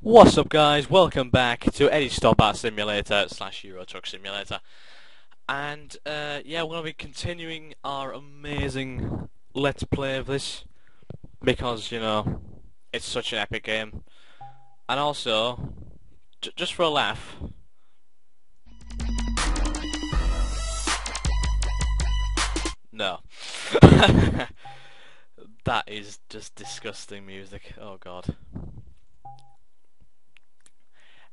What's up guys, welcome back to Eddie Stobart Simulator slash Euro Truck Simulator. And uh, yeah we're going to be continuing our amazing let's play of this because you know it's such an epic game. And also just for a laugh. No. That is just disgusting music. Oh god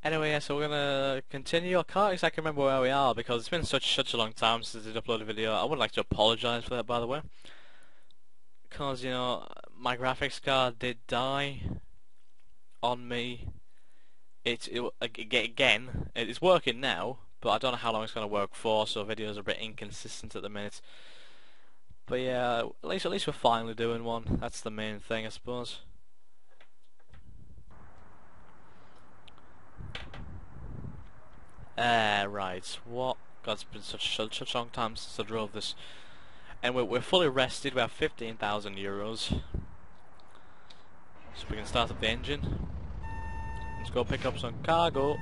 Anyway, yeah, so we're gonna continue. I can't exactly remember where we are because it's been such such a long time since I uploaded a video. I would like to apologise for that, by the way, because you know my graphics card did die on me. It, it again, it's working now, but I don't know how long it's gonna work for. So videos are a bit inconsistent at the minute. But yeah, at least at least we're finally doing one. That's the main thing, I suppose. Uh, right. What? God, it's been such, such, a long time since I drove this. And we're, we're fully rested. We have 15,000 euros. So we can start up the engine. Let's go pick up some cargo.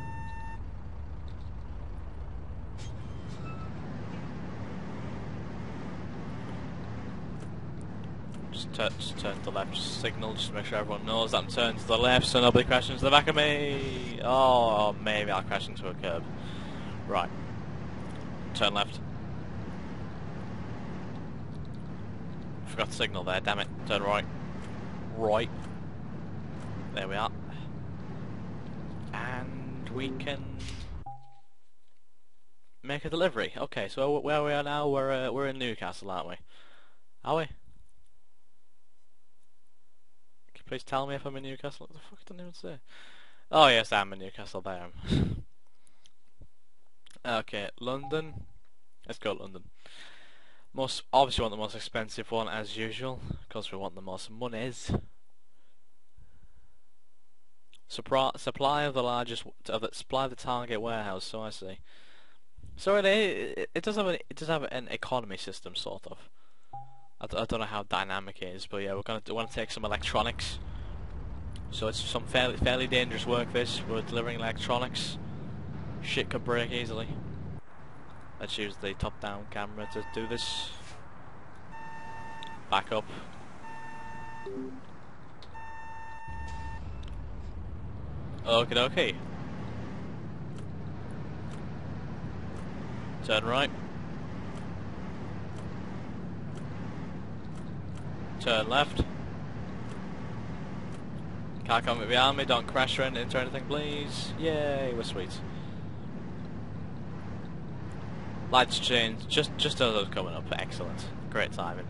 Just, just turn to the left signal just to make sure everyone knows that I'm turning to the left so nobody crashes into the back of me. Oh, maybe I'll crash into a curb. Right. Turn left. Forgot the signal there, damn it. Turn right. Right. There we are. And we can make a delivery. Okay, so where we are now, we're uh, we're in Newcastle, aren't we? Are we? Can you please tell me if I'm in Newcastle? What the fuck didn't even say? Oh yes, I'm in Newcastle. There I am. Okay, London. Let's go London. Most obviously want the most expensive one as usual, because we want the most monies. Supply supply of the largest of the supply of the target warehouse. So I see. So it it, does have an it does have an economy system sort of. I don't know how dynamic it is, but yeah, we're gonna want to take some electronics. So it's some fairly fairly dangerous work. This we're delivering electronics shit could break easily. Let's use the top-down camera to do this. Back up. Okay, okay. Turn right. Turn left. Car coming behind me, don't crash into anything please. Yay, we're sweet. Lights change just just as I was coming up. Excellent. Great timing.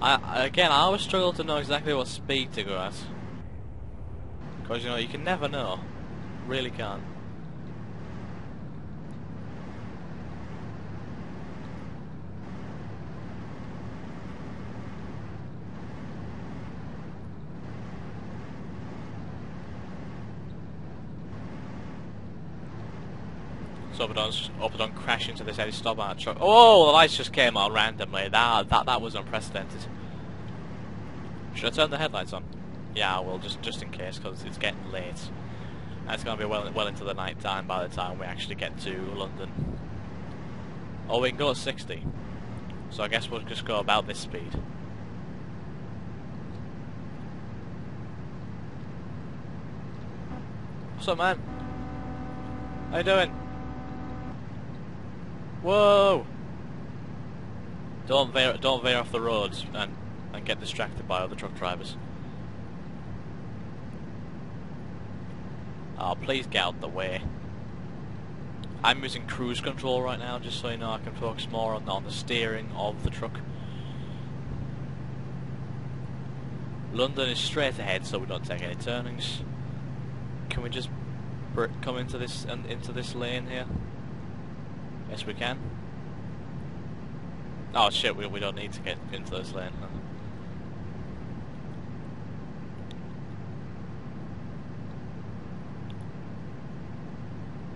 I again I always struggle to know exactly what speed to go at. Because you know you can never know. Really can't. So I don't, into this Eddie Stobart truck. Oh, the lights just came on randomly. That that that was unprecedented. Should I turn the headlights on? Yeah, I will, just just in case, because it's getting late. And it's going to be well well into the night time by the time we actually get to London. Oh, we can go at 60. So I guess we'll just go about this speed. What's up, man? How you doing? Whoa! Don't veer, don't veer off the roads and, and get distracted by other truck drivers. Oh, please get out the way. I'm using cruise control right now, just so you know I can focus more on, on the steering of the truck. London is straight ahead, so we don't take any turnings. Can we just come into this and into this lane here? Yes, we can. Oh shit, we, we don't need to get into this lane.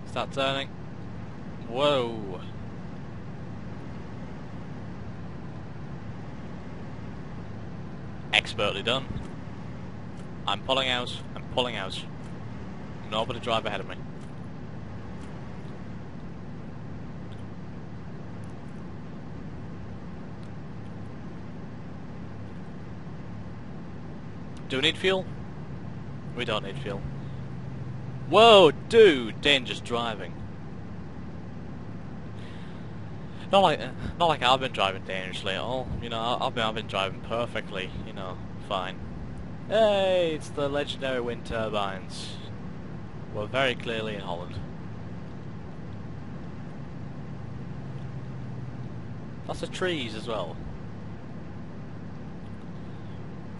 Start turning. Whoa. expertly done. I'm pulling out. I'm pulling out. Nobody drive ahead of me. Do we need fuel? We don't need fuel. Whoa, dude! Dangerous driving. Not like, not like I've been driving dangerously at oh, all. You know, I've been, I've been driving perfectly. You know, fine. Hey, it's the legendary wind turbines. We're very clearly in Holland. Lots of trees as well.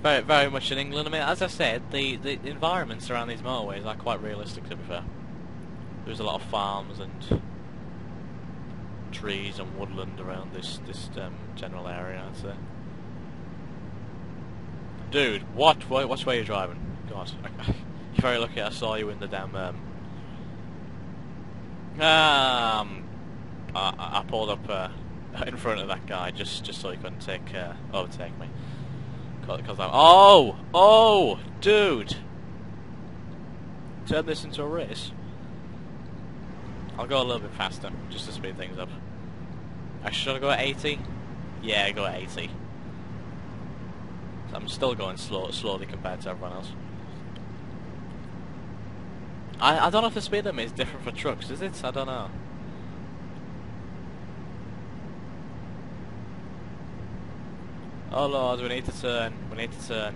Very, very much in England. I mean, as I said, the, the environments around these motorways are quite realistic, to be fair. There's a lot of farms and trees and woodland around this this um, general area, I'd say. Dude, what? what what's where you're driving? God, you're very lucky I saw you in the damn... Um, um I, I pulled up uh, in front of that guy just just so he couldn't take uh, overtake me. Cause I'm, oh, oh, dude! Turn this into a race. I'll go a little bit faster, just to speed things up. I should go at 80? Yeah, go at 80. I'm still going slow, slowly compared to everyone else. I, I don't know if the speed limit is different for trucks, is it? I don't know. Oh lord, we need to turn. We need to turn.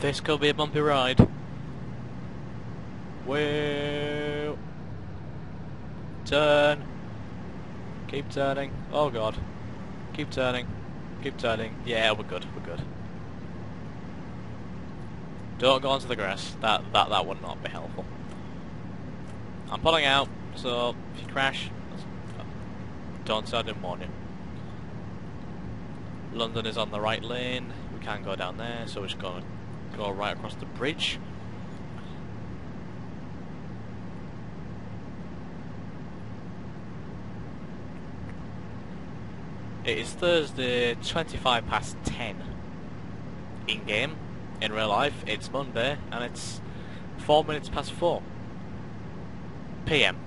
This could be a bumpy ride. Well, turn. Keep turning. Oh god. Keep turning. Keep turning. Yeah, we're good. We're good. Don't go onto the grass. That that that would not be helpful. I'm pulling out, so if you crash, don't didn't warn you. London is on the right lane. We can't go down there, so we're just going to go right across the bridge. It is Thursday, 25 past 10 in game. In real life, it's Monday, and it's 4 minutes past 4 p.m.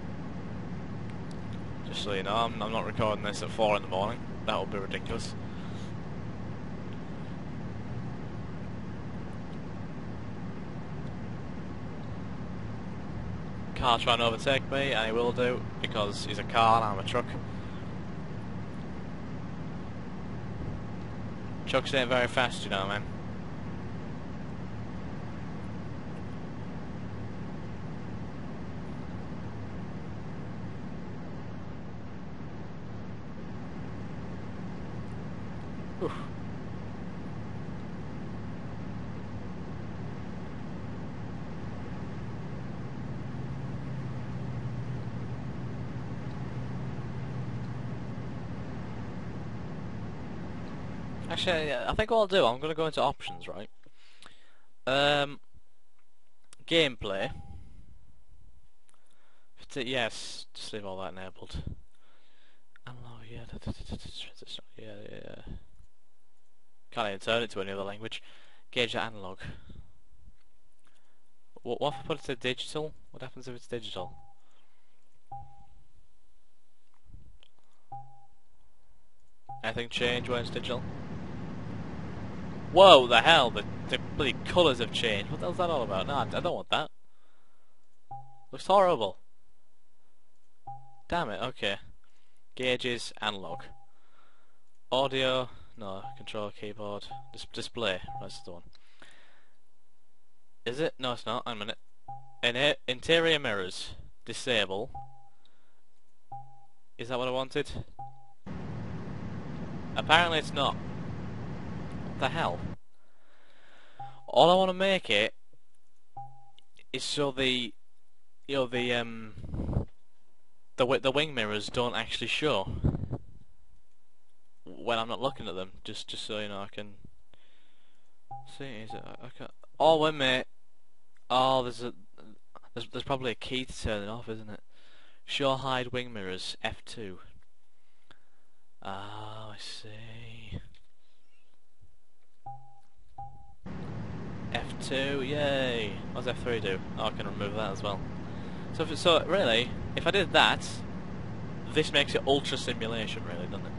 So you know, I'm, I'm not recording this at 4 in the morning. That would be ridiculous. Car trying to overtake me, and he will do, because he's a car and I'm a truck. Trucks ain't very fast, you know, man. Actually, I think what I'll do, I'm going to go into options, right? Um, gameplay. Yes, just leave all that enabled. Analog, yeah, yeah, yeah. Can't even turn it to any other language. Gauge the analog. What, what if I put it to digital? What happens if it's digital? Anything change when it's digital? Whoa, the hell, the, the bloody colours have changed. What the hell's that all about? No, I, don't want that. Looks horrible. Damn it, okay. Gauges, analog. Audio, no, control keyboard. Dis display, that's the one. Is it? No, it's not. Minute. In interior mirrors. Disable. Is that what I wanted? Apparently it's not the hell? All I want to make it is so the you know the um the the wing mirrors don't actually show when I'm not looking at them. Just just so you know, I can see. Is it? I can. Oh wait minute. Oh, there's a there's there's probably a key to turn it off, isn't it? Show hide wing mirrors F2. Oh, I see. F2, yay! What does F3 do? Oh, I can remove that as well. So, if, so really, if I did that, this makes it ultra simulation, really, doesn't it?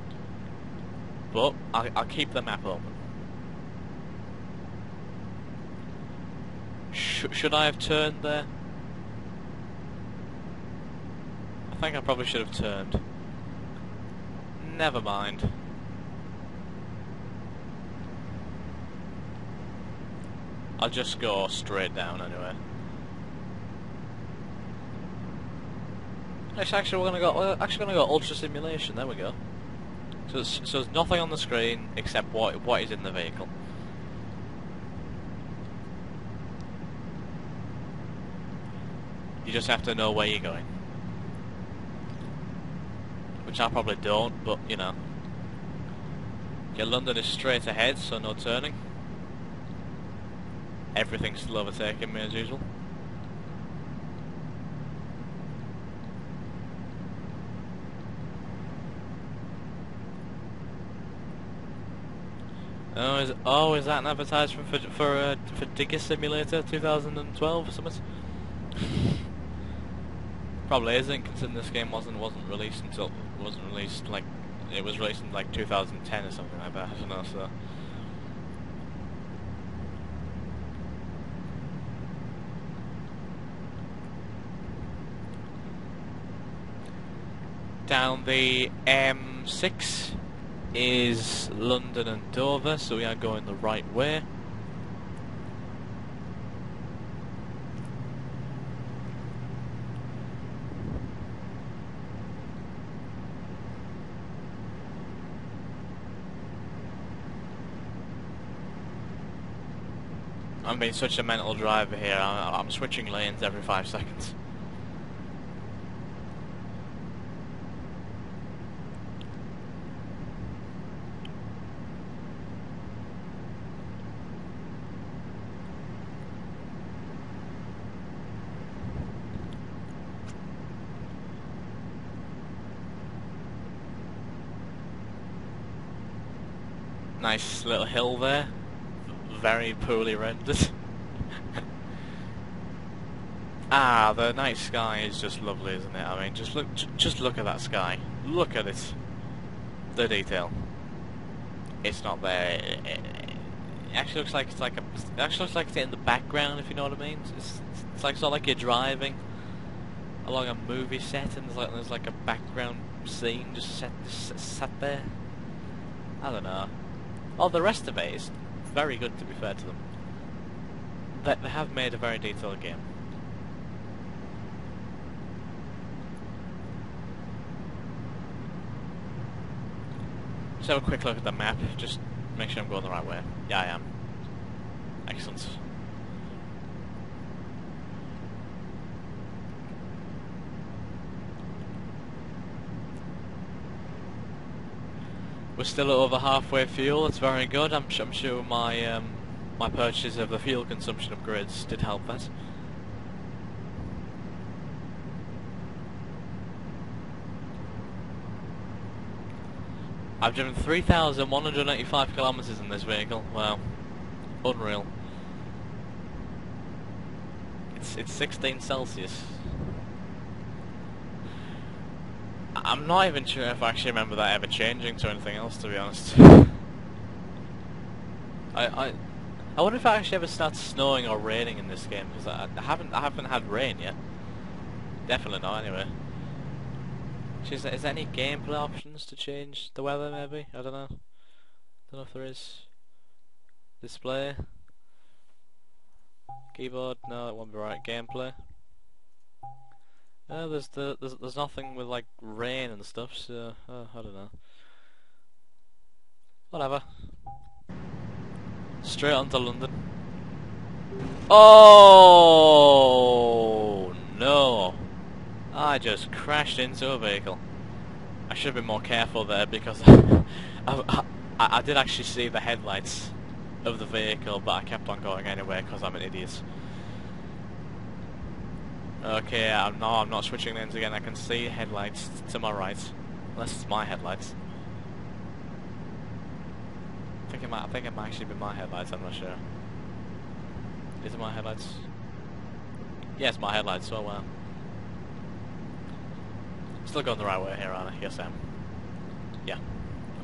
But I'll, I'll keep the map open. Sh should I have turned there? I think I probably should have turned. Never mind. I'll just go straight down anyway. It's actually, we're gonna go. We're actually gonna go ultra simulation. There we go. So, so there's nothing on the screen except what what is in the vehicle. You just have to know where you're going. Which I probably don't, but you know. Okay, London is straight ahead, so no turning. Everything's still overtaking me as usual. Oh, is oh is that an advertisement for for uh, for Digger Simulator 2012 or something? Probably isn't, considering this game wasn't wasn't released until wasn't released like it was released in like 2010 or something like that. I don't know. So. Down the M6 is London and Dover, so we are going the right way. I'm being such a mental driver here, I'm, switching lanes every five seconds. Nice little hill there very poorly rendered. ah, the night sky is just lovely, isn't it? I mean, just look, just look at that sky. Look at it. The detail. It's not there. It, it, actually looks like it's like a. It actually looks like it's in the background, if you know what I mean. It's, it's like sort of like you're driving along a movie set, and there's like there's like a background scene just set just set there. I don't know. All the rest of it is very good to be fair to them. They, they have made a very detailed game. Just have a quick look at the map, just make sure I'm going the right way. Yeah, I am. Excellent. We're still over halfway fuel. It's very good. I'm, I'm sure my um, my purchase of the fuel consumption upgrades did help that. I've driven 3,185 kilometers in this vehicle. Wow, unreal. It's it's 16 Celsius. I'm not even sure if I actually remember that ever changing to anything else, to be honest. I, I, I wonder if it actually ever starts snowing or raining in this game because I, I, haven't, I haven't had rain yet. Definitely not, anyway. Is there, is there any gameplay options to change the weather? Maybe I don't know. Don't know if there is. Display. Keyboard? No, it won't be right. Gameplay. Uh, there's the there's there's nothing with like rain and stuff, so uh, I don't know. Whatever. Straight on to London. Oh no! I just crashed into a vehicle. I should have been more careful there because I, I, I did actually see the headlights of the vehicle, but I kept on going anyway because I'm an idiot. Okay, I'm, no, I'm not switching lanes again. I can see headlights to my right. Unless it's my headlights. I think it might, I think it might actually be my headlights, I'm not sure. Is it my headlights? Yes, my headlights. So well. Still going the right way here, aren't I? Yes, I am. Yeah.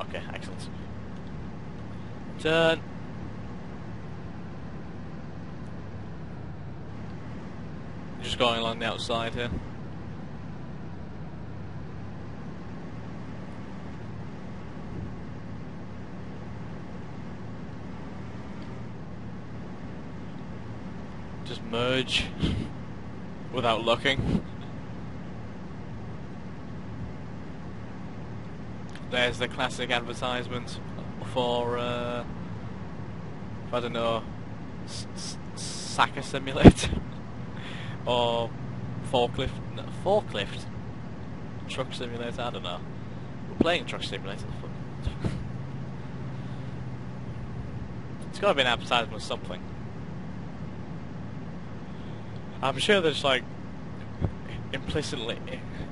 Okay, excellent. Turn. Going along the outside here. Just merge without looking. There's the classic advertisement for, uh, I don't know, S S Saka Simulator or forklift, no, forklift, truck simulator. I don't know. We're playing truck simulator. it's got to be an advertisement or something. I'm sure there's like implicitly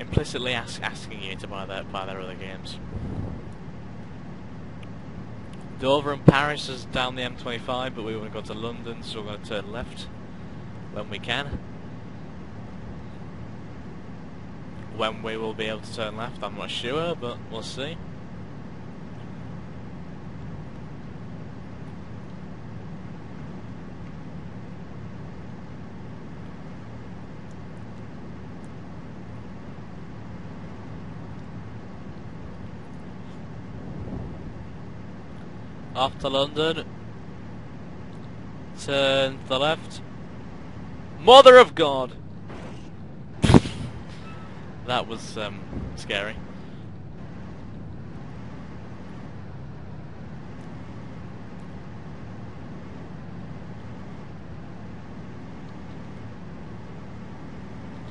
implicitly ask, asking you to buy their buy their other games. Dover and Paris is down the M25, but we want to go to London, so we're going to turn left when we can. When we will be able to turn left, I'm not sure, but we'll see. Off to London. Turn to the left. Mother of God! That was um, scary.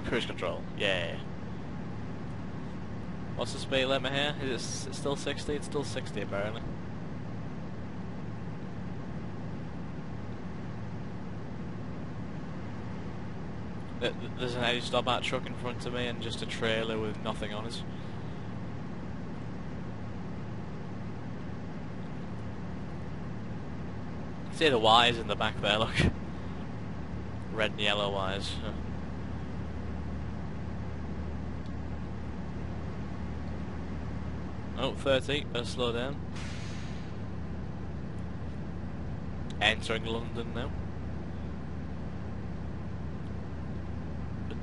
Cruise control, yeah. What's the speed limit here? Is it still 60? It's still 60 apparently. There's an Eddie Stobart truck in front of me and just a trailer with nothing on it. See the wires in the back there, look. Red and yellow wires. Oh, 30, better slow down. Entering London now.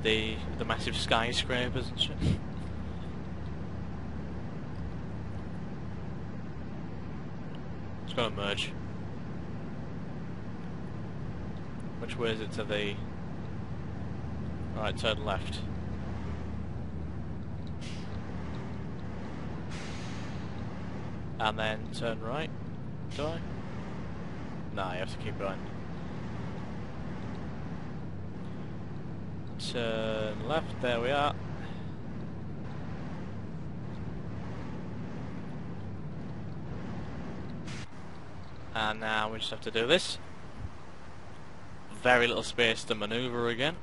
The the massive skyscrapers and shit. It's gonna merge. Which way is it to the... Alright, turn left. And then turn right. Do I? Nah, you have to keep going. Turn left, there we are. And now we just have to do this. Very little space to manoeuvre again.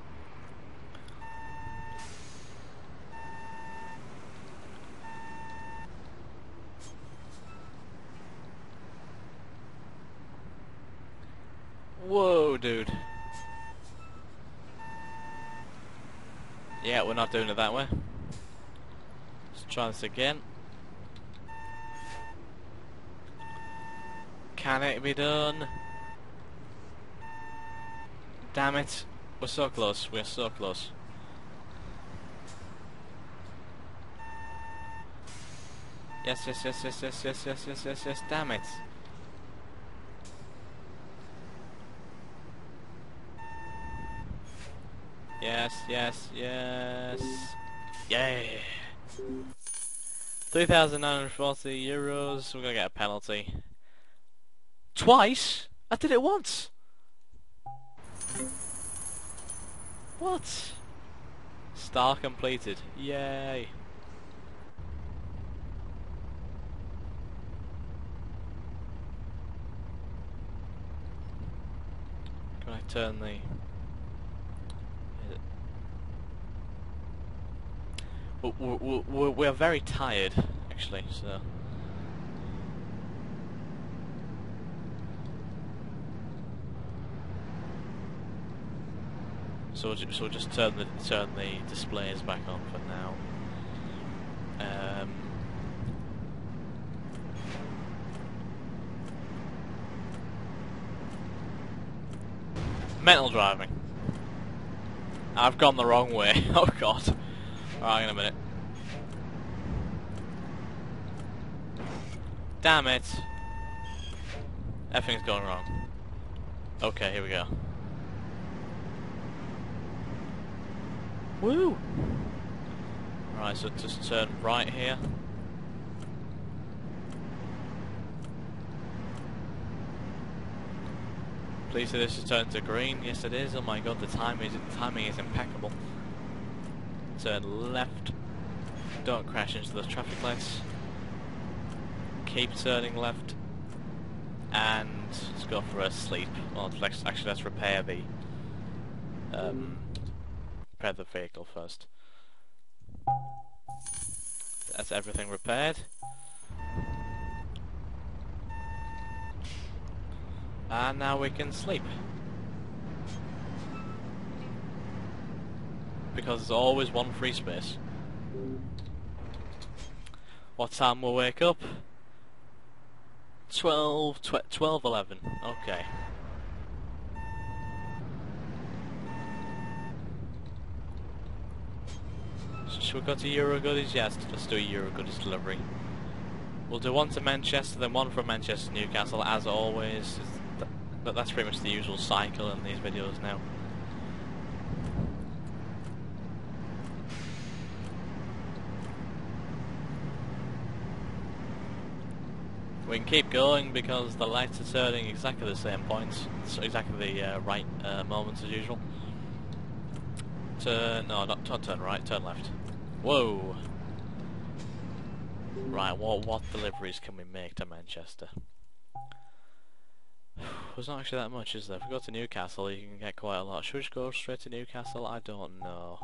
Whoa, dude. Yeah, we're not doing it that way. Let's try this again. Can it be done? Damn it. We're so close. We're so close. Yes, yes, yes, yes, yes, yes, yes, yes, yes, yes, damn it. Yes, yes, yes. Yeah. 3,940 euros. We're gonna get a penalty. Twice? I did it once. What? Star completed. Yay. Can I turn the we're, we're, we're very tired, actually, so... So we'll, so we'll just turn the turn the displays back on for now. Um, mental driving. I've gone the wrong way. oh god. Alright, in a minute. Damn it. Everything's going wrong. Okay, here we go. Woo! Right, so just turn right here. Please say this is turned to green. Yes it is. Oh my god, the timing is, the timing is impeccable. Turn left. Don't crash into the traffic lights. Keep turning left. And let's go for a sleep. Well, let's, actually let's repair the um, repair the vehicle first. That's everything repaired. And now we can sleep. Because there's always one free space. What time will wake up? 12, tw 12, 11. Okay. Should we go to Euro Goodies? Yes, let's do Euro Goodies delivery. We'll do one to Manchester, then one from Manchester Newcastle, as always. Th that's pretty much the usual cycle in these videos now. We can keep going because the lights are turning exactly the same points, exactly the uh, right uh, moments as usual. Turn, no, not, not turn right, turn left. Whoa! Right, what what deliveries can we make to Manchester? There's not actually that much, is there? If we go to Newcastle, you can get quite a lot. Should we just go straight to Newcastle? I don't know.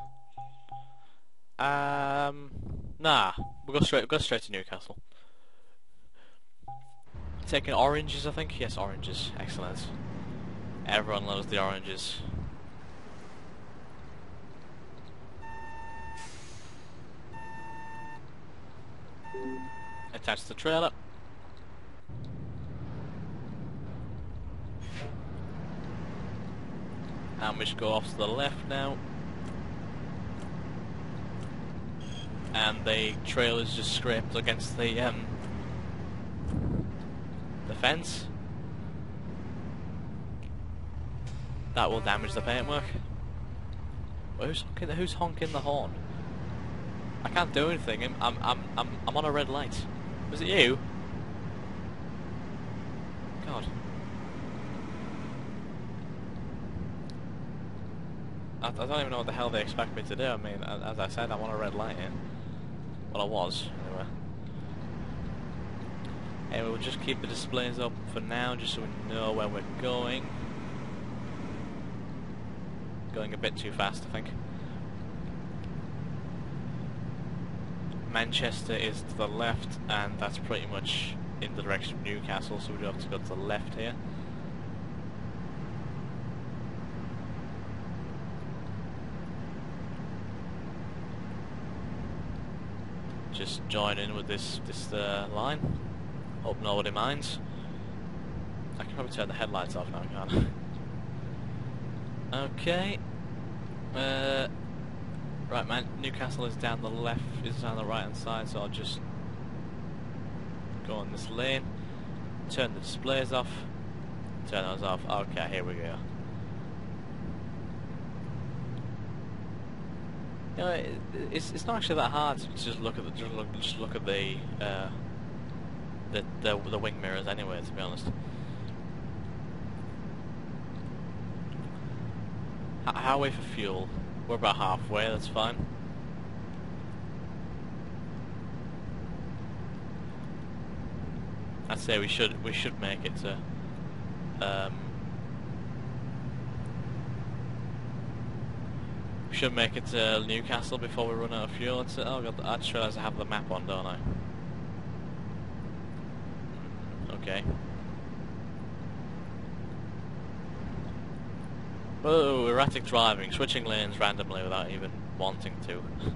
Um, nah, we'll go straight. We'll go straight to Newcastle. Taking oranges, I think. Yes, oranges. Excellent. Everyone loves the oranges. Attach the trailer. And we should go off to the left now. And the trailer's just scraped against the um, fence. That will damage the paintwork. Who's honking? The, who's honking the horn? I can't do anything. I'm I'm I'm I'm, on a red light. Was it you? God. I, I don't even know what the hell they expect me to do. I mean, as I said, I'm on a red light here. Well, I was, anyway. Anyway, we'll just keep the displays up for now, just so we know where we're going. Going a bit too fast, I think. Manchester is to the left, and that's pretty much in the direction of Newcastle, so we do have to go to the left here. Just join in with this this uh, line. Hope nobody minds. I can probably turn the headlights off now, can't I? okay. Uh, right, man. Newcastle is down the left, is down the right hand side, so I'll just go on this lane. Turn the displays off. Turn those off. Okay, here we go. You know, it, it's it's not actually that hard to just look at the just look just look at the uh, the the the wing mirrors anyway. To be honest. H we for fuel? We're about halfway. That's fine. I'd say we should we should make it to. Um, we should make it to Newcastle before we run out of fuel. Oh god, I just realised I have the map on, don't I? Okay. Oh, erratic driving, switching lanes randomly without even wanting to.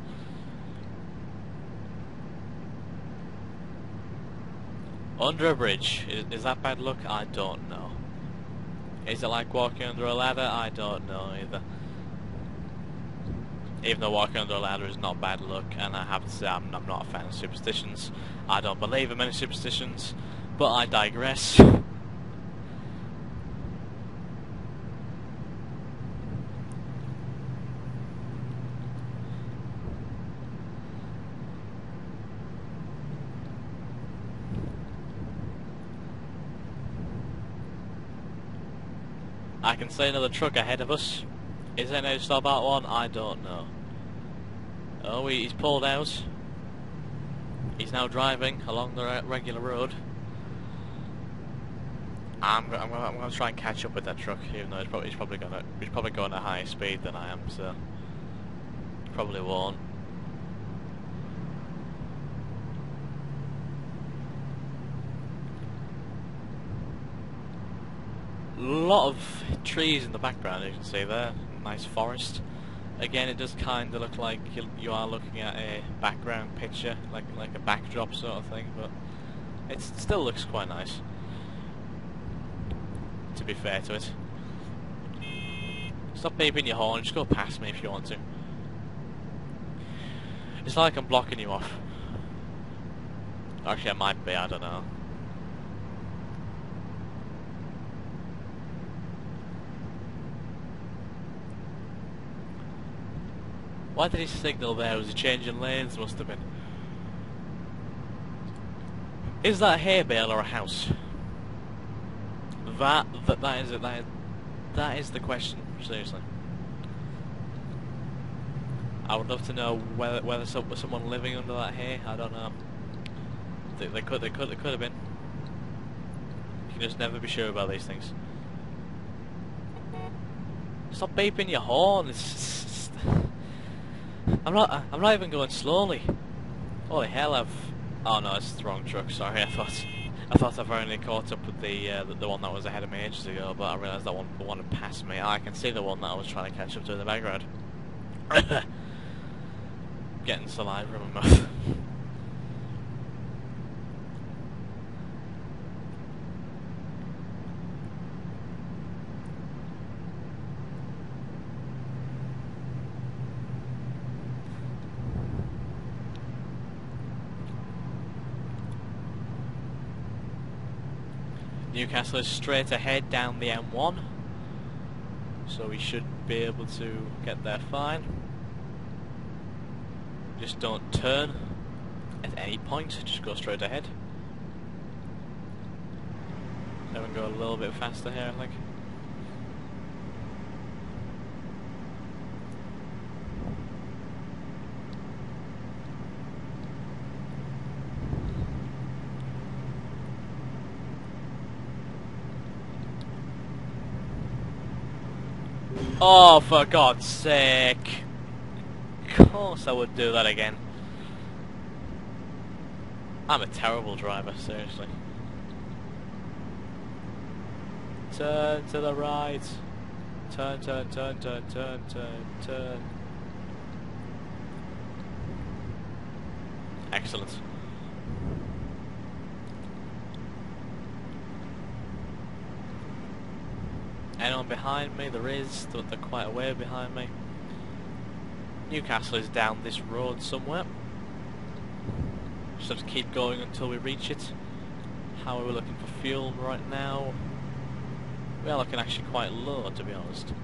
under a bridge, is, is that bad luck? I don't know. Is it like walking under a ladder? I don't know either. Even though walking under a ladder is not bad luck, and I have to say I'm, I'm not a fan of superstitions. I don't believe in many superstitions, but I digress. I can see another truck ahead of us. Is there no stop at one? I don't know. Oh, he's pulled out. He's now driving along the regular road. I'm, I'm, I'm going to try and catch up with that truck, even though he's probably, he's probably going to he's probably going at a higher speed than I am, so probably won't. lot of trees in the background you can see there, nice forest. Again it does kind of look like you, you are looking at a background picture, like like a backdrop sort of thing, but it still looks quite nice. To be fair to it. Stop beeping your horn, just go past me if you want to. It's like I'm blocking you off. Actually, I might be, I don't know. Why did he signal there? Was he changing lanes? Must have been. Is that a hay bale or a house? That that that is it. That is, that is the question. Seriously. I would love to know whether whether some, someone living under that hay. I don't know. They, they could they could they could have been. You can just never be sure about these things. Stop beeping your horn. It's, I'm not. I'm not even going slowly. Holy hell! I've. Oh no, it's the wrong truck. Sorry, I thought. I thought I've only caught up with the, uh, the, the one that was ahead of me ages ago, but I realised that one the one had passed me. Oh, I can see the one that I was trying to catch up to in the background. Getting saliva in my mouth. Newcastle is straight ahead down the M1 so we should be able to get there fine. Just don't turn at any point just go straight ahead. Then we go a little bit faster here I think Oh, for God's sake. Of course I would do that again. I'm a terrible driver, seriously. Turn to the right. Turn, turn, turn, turn, turn, turn, turn. Excellent. Anyone behind me? There is. but They're quite away behind me. Newcastle is down this road somewhere. Just have to keep going until we reach it. How are we looking for fuel right now? We are looking actually quite low to be honest.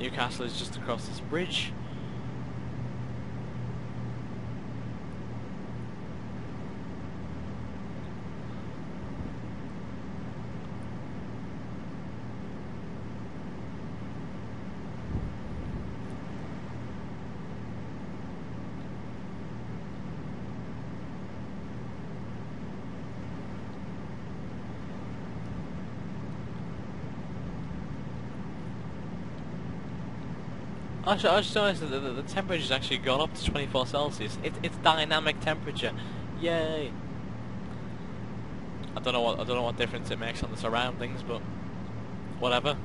Newcastle is just across this bridge. I just, I just noticed that the, the, the temperature's actually gone up to 24 Celsius. It, it's dynamic temperature. Yay! I don't know what I don't know what difference it makes on the surroundings, but whatever.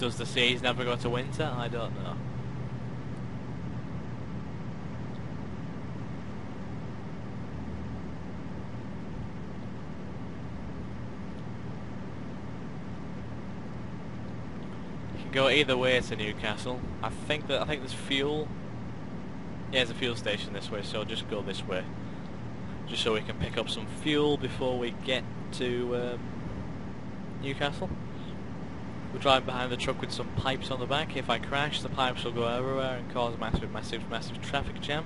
Does the seas never go to winter? I don't know. Go either way to Newcastle. I think that I think there's fuel. Yeah, there's a fuel station this way, so I'll just go this way. Just so we can pick up some fuel before we get to um, Newcastle. We're driving behind the truck with some pipes on the back. If I crash, the pipes will go everywhere and cause a massive, massive, massive traffic jam.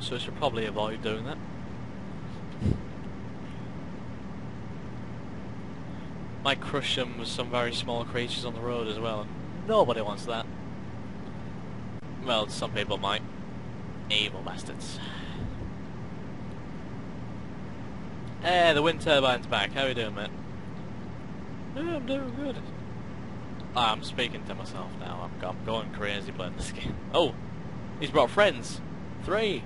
So I should probably avoid doing that. Might crush um, them with some very small creatures on the road as well. Nobody wants that. Well, some people might. Evil bastards. Hey, the wind turbine's back. How are you doing, mate? Yeah, I'm doing good. I'm speaking to myself now. I'm, I'm going crazy playing this game. Oh, he's brought friends. Three.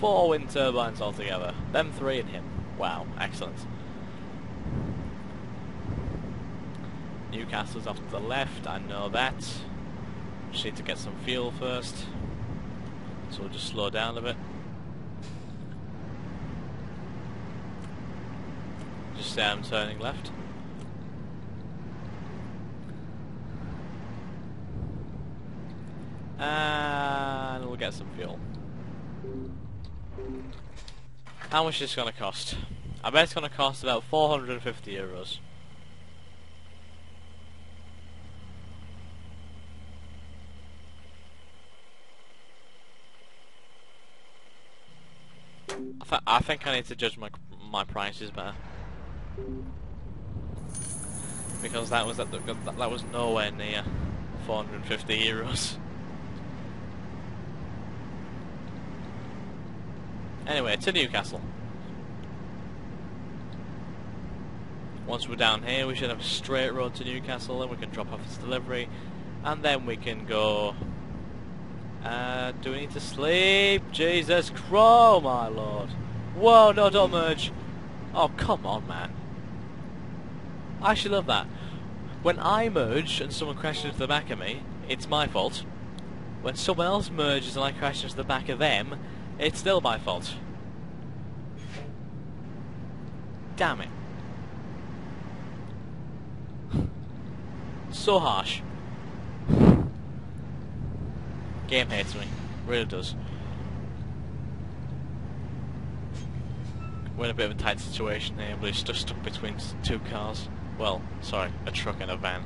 Four wind turbines altogether. Them three and him. Wow, excellent. Newcastle's off to the left, I know that. Just need to get some fuel first. So we'll just slow down a bit. Just say I'm turning left. And we'll get some fuel. How much is this going to cost? I bet it's going to cost about 450 euros. I, I think I need to judge my my prices better because that was that, that, that was nowhere near 450 euros. Anyway, to Newcastle. Once we're down here, we should have a straight road to Newcastle, and we can drop off this delivery, and then we can go. Uh, do we need to sleep? Jesus Christ, my lord! Whoa, no, don't merge! Oh, come on, man. I actually love that. When I merge and someone crashes into the back of me, it's my fault. When someone else merges and I crash into the back of them, it's still my fault. Damn it. so harsh. Game hates me. Really does. We're in a bit of a tight situation here, but it's just stuck between two cars. Well, sorry, a truck and a van.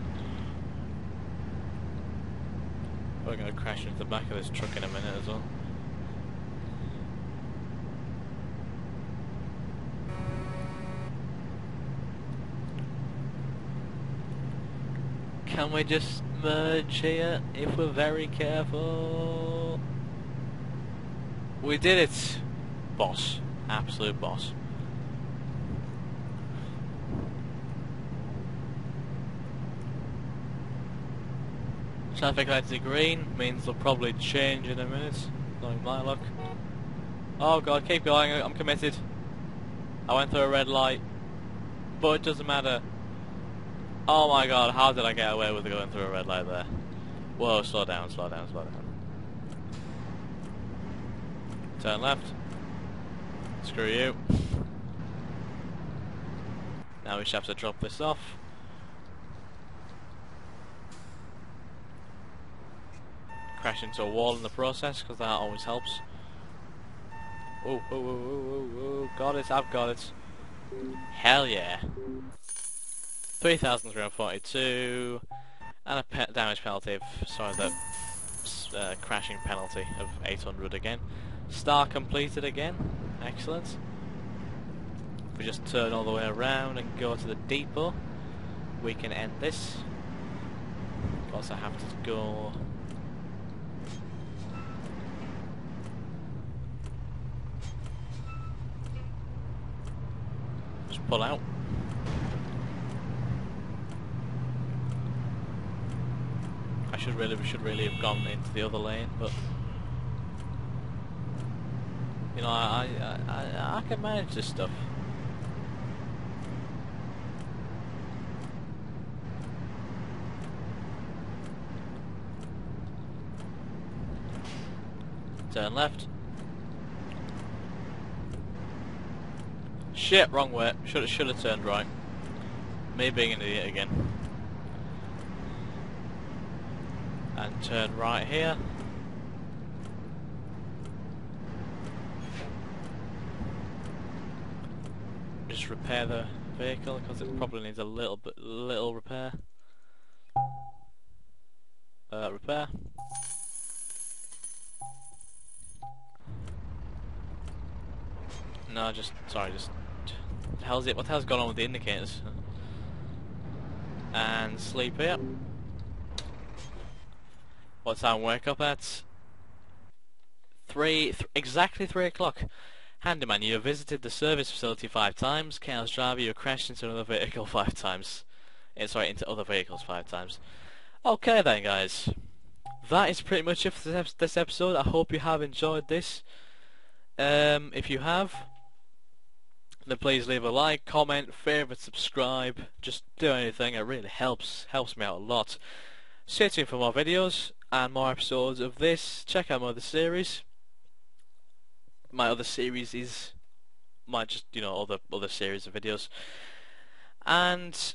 We're going to crash into the back of this truck in a minute as well. Can we just merge here if we're very careful? We did it! Boss. Absolute boss. Traffic lights are green, means they'll probably change in a minute, knowing my luck. Oh god, keep going, I'm committed. I went through a red light, but it doesn't matter. Oh my god, how did I get away with going through a red light there? Whoa, slow down, slow down, slow down. Turn left. Screw you. Now we should have to drop this off. Crash into a wall in the process because that always helps. Oh, oh, oh, oh, oh, oh, got it, I've got it. Hell yeah. 3,342 and a pe damage penalty of, sorry, the uh, crashing penalty of 800 again. Star completed again, excellent. If we just turn all the way around and go to the depot, we can end this. I have to go pull out. I should really, we should really have gone into the other lane, but You know, I, I, I, I can manage this stuff. Turn left. Shit, wrong way. Should have should have turned right. Me being an idiot again. And turn right here. Just repair the vehicle because it probably needs a little bit little repair. Uh, repair. No, just sorry, just the hell's it? What the hell's gone on with the indicators? And sleep here. What time wake up at? Three, th exactly three o'clock. Handyman, you have visited the service facility five times. Chaos driver, you have crashed into another vehicle five times. Eh, sorry, into other vehicles five times. Okay then, guys. That is pretty much it for this episode. I hope you have enjoyed this. Um, if you have, then please leave a like, comment, favourite, subscribe. Just do anything. It really helps. Helps me out a lot. Stay tuned for more videos and more episodes of this. Check out my other series. My other series is my just you know other other series of videos. And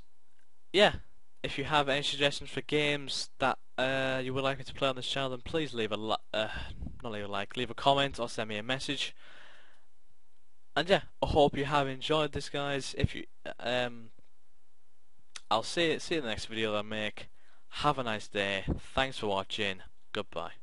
yeah, if you have any suggestions for games that uh, you would like me to play on this channel, then please leave a li uh, not leave a like, leave a comment or send me a message. And yeah, I hope you have enjoyed this, guys. If you, um, I'll see see you in the next video that I make. Have a nice day. Thanks for watching. Goodbye.